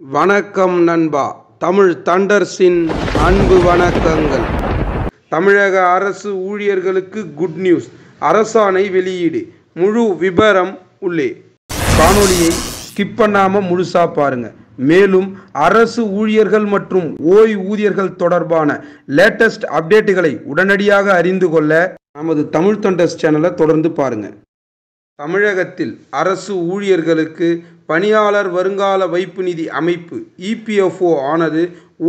வணக்கம் நண்பா. தமிழ் தண்டர்ஸின் அன்பு வணக்கங்கள். தமிழக அரசு ஊழியர்களுக்கு குட் நியூஸ் அரசாணை வெளியீடு. முழு விபரம் உள்ளே. காணொலியை ஸ்கிப் பண்ணாமல் முழுசா பாருங்க. மேலும் அரசு ஊழியர்கள் மற்றும் ஓய்வூதியர்கள் தொடர்பான லேட்டஸ்ட் அப்டேட்டுகளை உடனடியாக அறிந்து கொள்ள நமது தமிழ் தண்டர்ஸ் சேனலை தொடர்ந்து பாருங்கள் தமிழகத்தில் அரசு ஊழியர்களுக்கு பணியாளர் வருங்கால வைப்பு நிதி அமைப்பு இபிஎஃப்ஓ ஆனது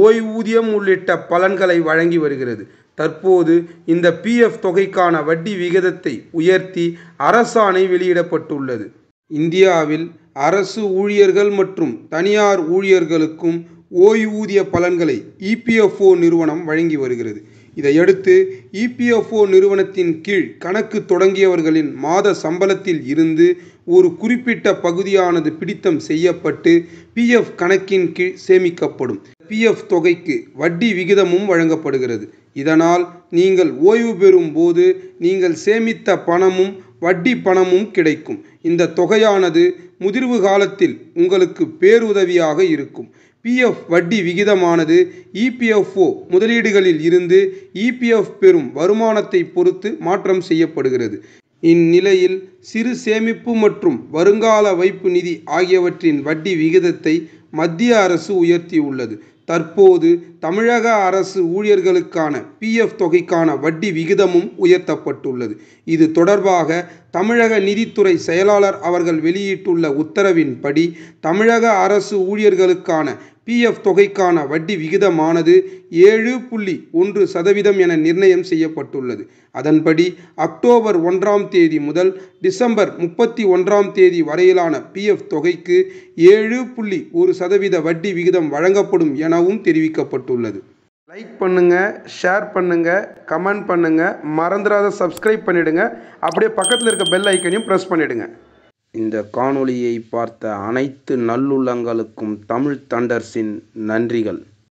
ஓய்வூதியம் உள்ளிட்ட பலன்களை வழங்கி வருகிறது. தற்போது இந்த பிஎஃப் தொகைக்கான வட்டி விகிதத்தை உயர்த்தி அரசாணை வெளியிடப்பட்டுள்ளது. இந்தியாவில் அரசு ஊழியர்கள் மற்றும் தனியார் ஊழியர்களுக்கும் ஓய்வூதிய பலன்களை இபிஎஃப்ஓ நிறுவனம் வழங்கி வருகிறது. இதையடுத்து இபிஎஃப்ஓ நிறுவனத்தின் கீழ் கணக்கு தொடங்கியவர்களின் மாத சம்பளத்தில் இருந்து ஒரு குறிப்பிட்ட பகுதியானது பிடித்தம் செய்யப்பட்டு பிஎஃப் கணக்கின் கீழ் சேமிக்கப்படும். பிஎஃப் தொகைக்கு வட்டி விகிதமும் வழங்கப்படுகிறது. இதனால் நீங்கள் ஓய்வு பெறும் போது நீங்கள் சேமித்த பணமும் வட்டி பணமும் கிடைக்கும். இந்த தொகையானது முதிர்வு காலத்தில் உங்களுக்கு பேருதவியாக இருக்கும். பிஎஃப் வட்டி விகிதமானது இபிஎஃப்ஓ முதலீடுகளில் இருந்து இபிஎஃப் பெறும் வருமானத்தை பொறுத்து மாற்றம் செய்யப்படுகிறது. இந்நிலையில் சிறு சேமிப்பு மற்றும் வருங்கால வைப்பு நிதி ஆகியவற்றின் வட்டி விகிதத்தை மத்திய அரசு உயர்த்தியுள்ளது. தற்போது தமிழக அரசு ஊழியர்களுக்கான பிஎஃப் தொகைக்கான வட்டி விகிதமும் உயர்த்தப்பட்டுள்ளது. இது தொடர்பாக தமிழக நிதித்துறை செயலாளர் அவர்கள் வெளியிட்டுள்ள உத்தரவின்படி தமிழக அரசு ஊழியர்களுக்கான பிஎஃப் தொகைக்கான வட்டி விகிதமானது ஏழு புள்ளி ஒன்று சதவீதம் என நிர்ணயம் செய்யப்பட்டுள்ளது. அதன்படி அக்டோபர் ஒன்றாம் தேதி முதல் டிசம்பர் முப்பத்தி ஒன்றாம் தேதி வரையிலான பிஎஃப் தொகைக்கு ஏழு புள்ளி ஒரு சதவீத வட்டி விகிதம் வழங்கப்படும் எனவும் தெரிவிக்கப்பட்டுள்ளது. லைக் பண்ணுங்க ஷேர் பண்ணுங்க கமெண்ட் பண்ணுங்க மறந்துடாத சப்ஸ்கிரைப் பண்ணிடுங்க. அப்படியே பக்கத்தில் இருக்க பெல் ஐக்கனையும் ப்ரெஸ் பண்ணிடுங்க. இந்த காணொளியை பார்த்த அனைத்து நல்லுள்ளங்களுக்கும் தமிழ் தண்டர்ஸின் நன்றிகள்.